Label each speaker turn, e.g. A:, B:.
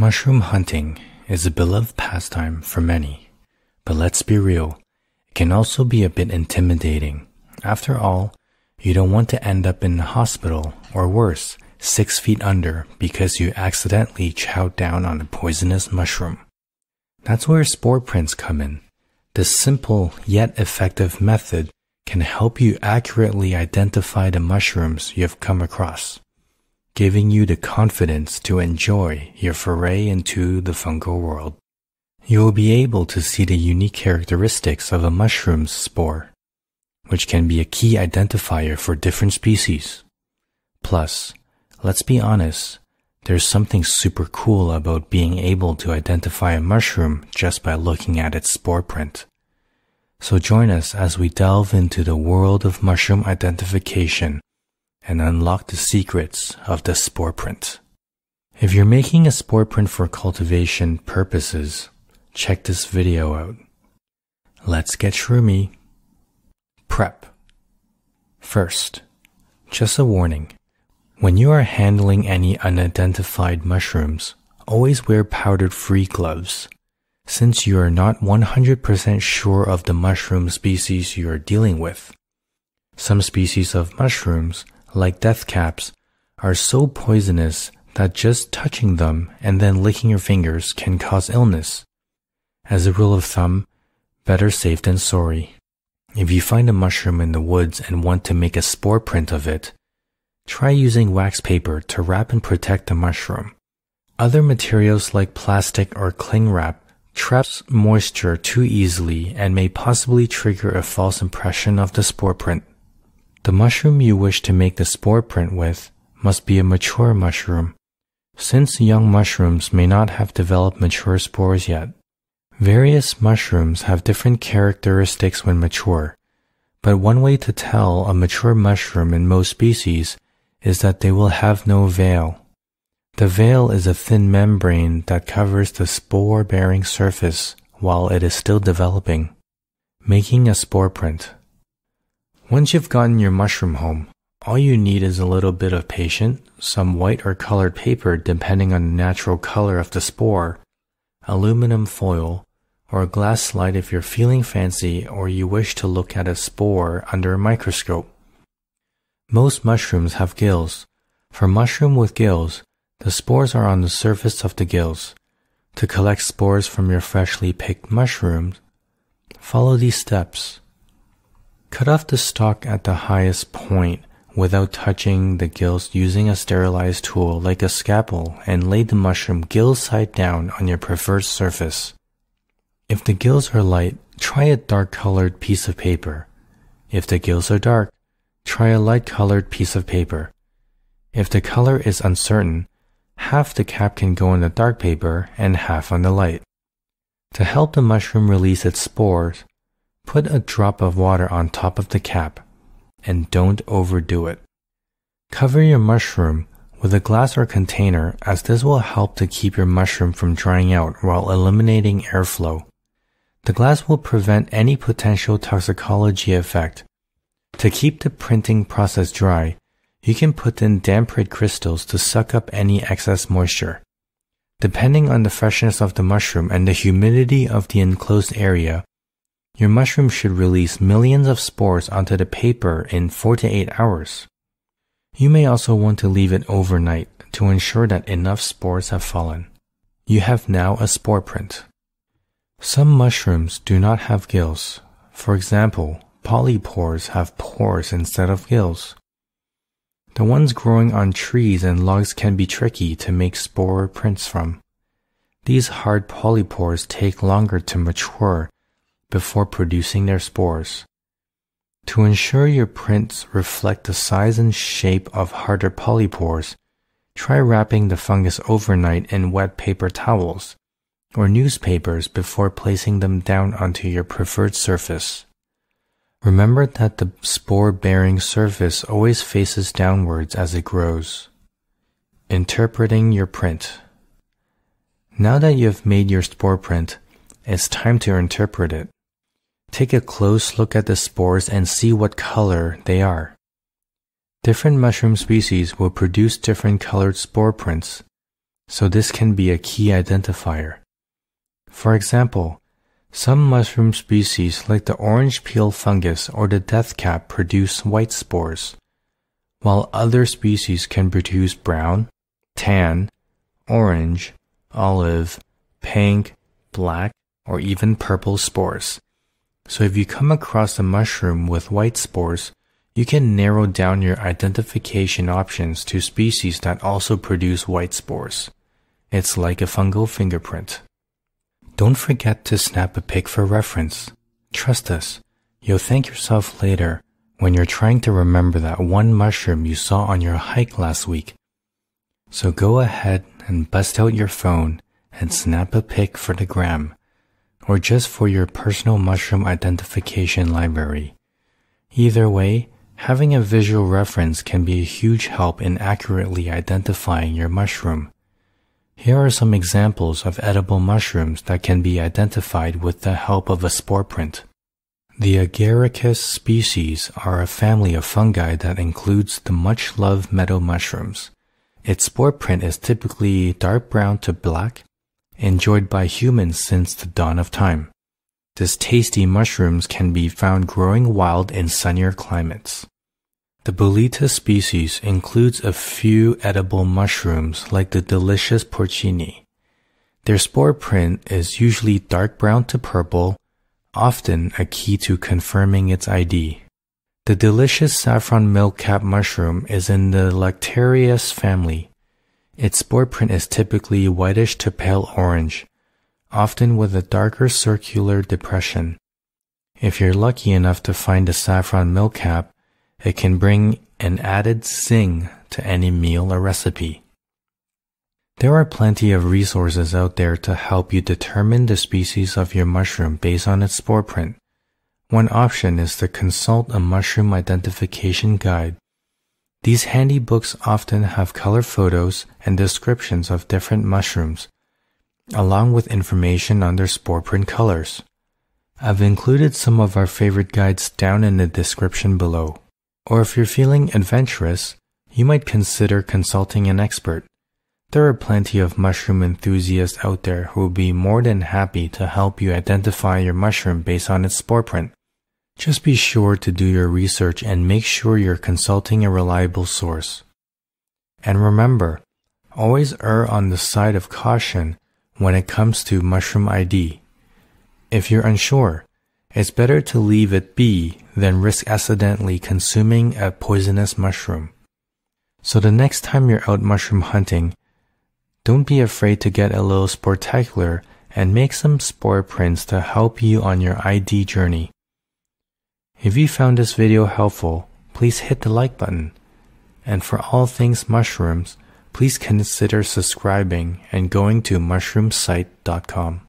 A: Mushroom hunting is a beloved pastime for many, but let's be real, it can also be a bit intimidating. After all, you don't want to end up in the hospital, or worse, six feet under because you accidentally chowed down on a poisonous mushroom. That's where spore prints come in. This simple yet effective method can help you accurately identify the mushrooms you have come across giving you the confidence to enjoy your foray into the fungal world. You will be able to see the unique characteristics of a mushroom's spore, which can be a key identifier for different species. Plus, let's be honest, there's something super cool about being able to identify a mushroom just by looking at its spore print. So join us as we delve into the world of mushroom identification and unlock the secrets of the spore print. If you're making a spore print for cultivation purposes, check this video out. Let's get shroomy. Prep. First, just a warning. When you are handling any unidentified mushrooms, always wear powdered free gloves. Since you are not 100% sure of the mushroom species you are dealing with. Some species of mushrooms like death caps, are so poisonous that just touching them and then licking your fingers can cause illness. As a rule of thumb, better safe than sorry. If you find a mushroom in the woods and want to make a spore print of it, try using wax paper to wrap and protect the mushroom. Other materials like plastic or cling wrap traps moisture too easily and may possibly trigger a false impression of the spore print. The mushroom you wish to make the spore print with must be a mature mushroom, since young mushrooms may not have developed mature spores yet. Various mushrooms have different characteristics when mature, but one way to tell a mature mushroom in most species is that they will have no veil. The veil is a thin membrane that covers the spore bearing surface while it is still developing, making a spore print. Once you've gotten your mushroom home, all you need is a little bit of patient, some white or colored paper depending on the natural color of the spore, aluminum foil, or a glass slide if you're feeling fancy or you wish to look at a spore under a microscope. Most mushrooms have gills. For mushroom with gills, the spores are on the surface of the gills. To collect spores from your freshly picked mushrooms, follow these steps. Cut off the stalk at the highest point without touching the gills using a sterilized tool like a scalpel and lay the mushroom gill side down on your preferred surface. If the gills are light, try a dark colored piece of paper. If the gills are dark, try a light colored piece of paper. If the color is uncertain, half the cap can go on the dark paper and half on the light. To help the mushroom release its spores, Put a drop of water on top of the cap and don't overdo it. Cover your mushroom with a glass or container as this will help to keep your mushroom from drying out while eliminating airflow. The glass will prevent any potential toxicology effect. To keep the printing process dry, you can put in DampRid crystals to suck up any excess moisture. Depending on the freshness of the mushroom and the humidity of the enclosed area, your mushroom should release millions of spores onto the paper in 4 to 8 hours. You may also want to leave it overnight to ensure that enough spores have fallen. You have now a spore print. Some mushrooms do not have gills. For example, polypores have pores instead of gills. The ones growing on trees and logs can be tricky to make spore prints from. These hard polypores take longer to mature before producing their spores. To ensure your prints reflect the size and shape of harder polypores, try wrapping the fungus overnight in wet paper towels or newspapers before placing them down onto your preferred surface. Remember that the spore bearing surface always faces downwards as it grows. Interpreting your print. Now that you have made your spore print, it's time to interpret it. Take a close look at the spores and see what color they are. Different mushroom species will produce different colored spore prints. so this can be a key identifier. For example, some mushroom species like the orange peel fungus or the death cap produce white spores, while other species can produce brown, tan, orange, olive, pink, black, or even purple spores. So if you come across a mushroom with white spores, you can narrow down your identification options to species that also produce white spores. It's like a fungal fingerprint. Don't forget to snap a pic for reference. Trust us, you'll thank yourself later when you're trying to remember that one mushroom you saw on your hike last week. So go ahead and bust out your phone and snap a pic for the gram, or just for your personal mushroom identification library. Either way, having a visual reference can be a huge help in accurately identifying your mushroom. Here are some examples of edible mushrooms that can be identified with the help of a spore print. The Agaricus species are a family of fungi that includes the much loved meadow mushrooms. Its spore print is typically dark brown to black, enjoyed by humans since the dawn of time. This tasty mushrooms can be found growing wild in sunnier climates. The Boletus species includes a few edible mushrooms like the delicious porcini. Their spore print is usually dark brown to purple, often a key to confirming its ID. The delicious saffron milkcap mushroom is in the Lactarius family. Its spore print is typically whitish to pale orange, often with a darker circular depression. If you're lucky enough to find a saffron milkcap, it can bring an added zing to any meal or recipe. There are plenty of resources out there to help you determine the species of your mushroom based on its spore print. One option is to consult a mushroom identification guide. These handy books often have color photos and descriptions of different mushrooms, along with information on their spore print colors. I've included some of our favorite guides down in the description below. Or if you're feeling adventurous, you might consider consulting an expert. There are plenty of mushroom enthusiasts out there who will be more than happy to help you identify your mushroom based on its spore print. Just be sure to do your research and make sure you're consulting a reliable source. And remember, always err on the side of caution when it comes to mushroom ID. If you're unsure, it's better to leave it be than risk accidentally consuming a poisonous mushroom. So the next time you're out mushroom hunting, don't be afraid to get a little spectacular and make some spore prints to help you on your ID journey. If you found this video helpful, please hit the like button. And for all things mushrooms, please consider subscribing and going to mushroomsite.com.